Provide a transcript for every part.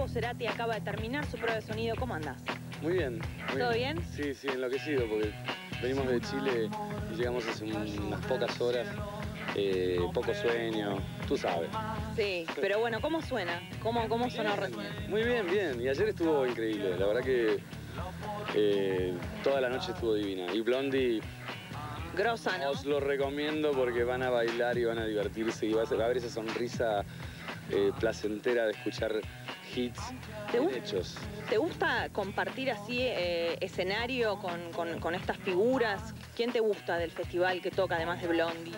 Gustavo Cerati acaba de terminar su prueba de sonido. ¿Cómo andás? Muy bien. muy ¿Todo bien? Sí, sí, enloquecido porque venimos de Chile y llegamos hace unas pocas horas. eh, poco sueño, tú sabes. Sí, pero bueno, ¿cómo suena? ¿Cómo, cómo sonó recién? Muy bien, bien. Y ayer estuvo increíble. La verdad que eh, toda la noche estuvo divina. Y Blondie Grosa, ¿no? os lo recomiendo porque van a bailar y van a divertirse y va a, ser- va a haber esa sonrisa eh, placentera de escuchar hits ¿Te hechos. ¿Te gusta compartir así eh, escenario con, con- con estas figuras? ¿Quién te gusta del festival que toca, además de Blondie?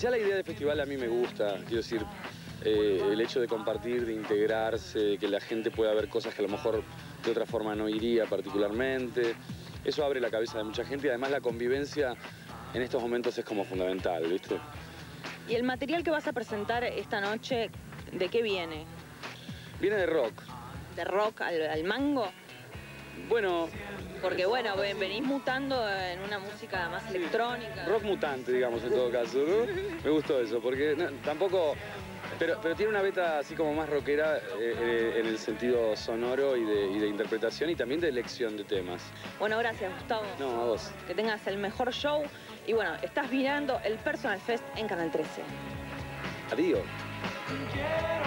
Ya la idea de festival a mí me gusta, quiero decir, eh, el hecho de compartir, de integrarse, que la gente pueda ver cosas que a lo mejor de otra forma no iría particularmente. Eso abre la cabeza de mucha gente y además la convivencia en estos momentos es como fundamental, ¿viste? ¿Y el material que vas a presentar esta noche, de qué viene? Viene de rock. ¿De rock al, al mango? Bueno, Porque bueno, ven- venís mutando en una música más electrónica. rock mutante, digamos, en todo caso, ¿no? Me gustó eso, porque no, tampoco... Pero, pero tiene una beta así como más rockera eh, eh, en el sentido sonoro y de, y de interpretación y también de elección de temas. Bueno, gracias Gustavo. No, a vos. Que tengas el mejor show. Y bueno, estás mirando el Personal Fest en Canal 13. Adiós.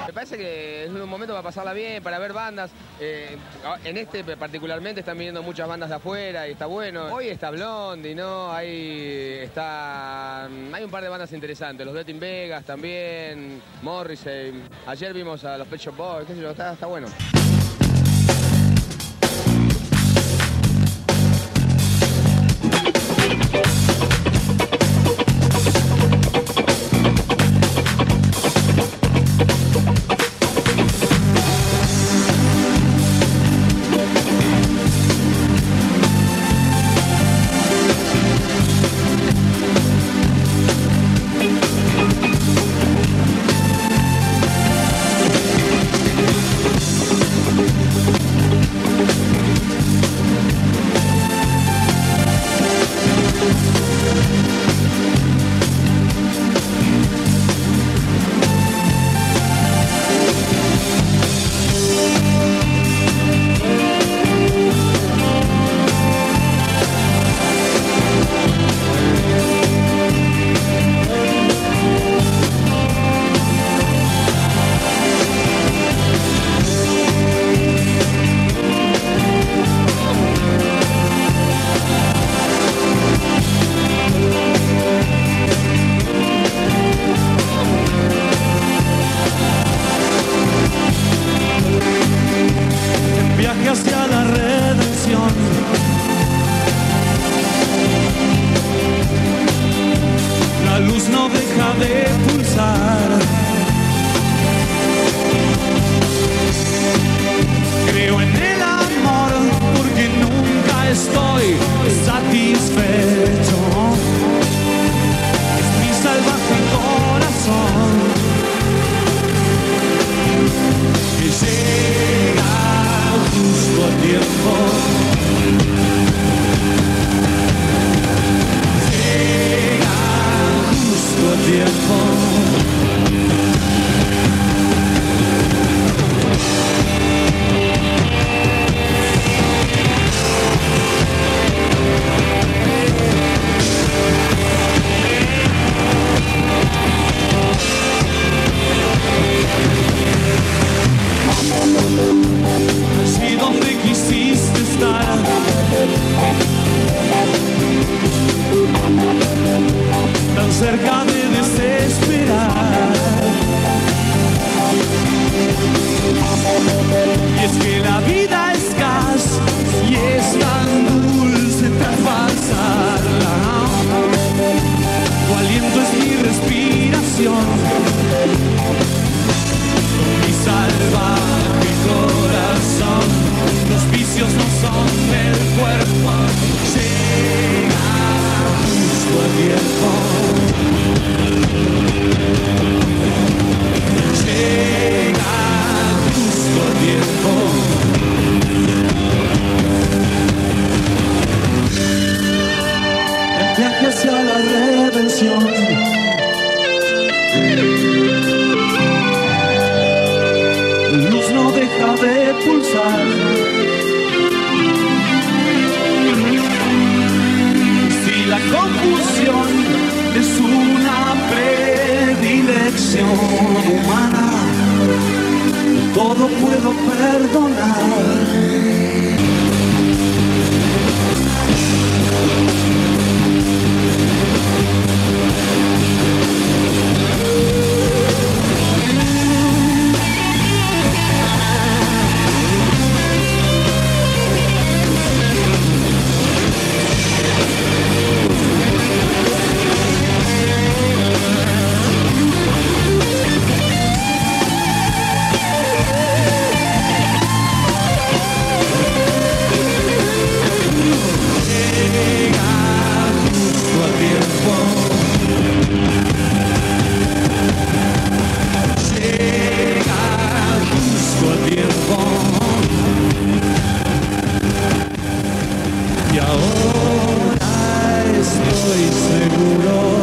Me parece que es un momento para pasarla bien, para ver bandas. Eh, en este particularmente están viniendo muchas bandas de afuera y está bueno. Hoy está Blondie, ¿no? Ahí está. Hay un par de bandas interesantes. Los Betting Vegas también, Morrissey. Ayer vimos a los Pet Shop Boys, qué sé yo, está, está bueno. Es que la vida atención. Luz no deja de pulsar. Si la confusión es una predilección humana, todo puedo perdonar. estoy seguro.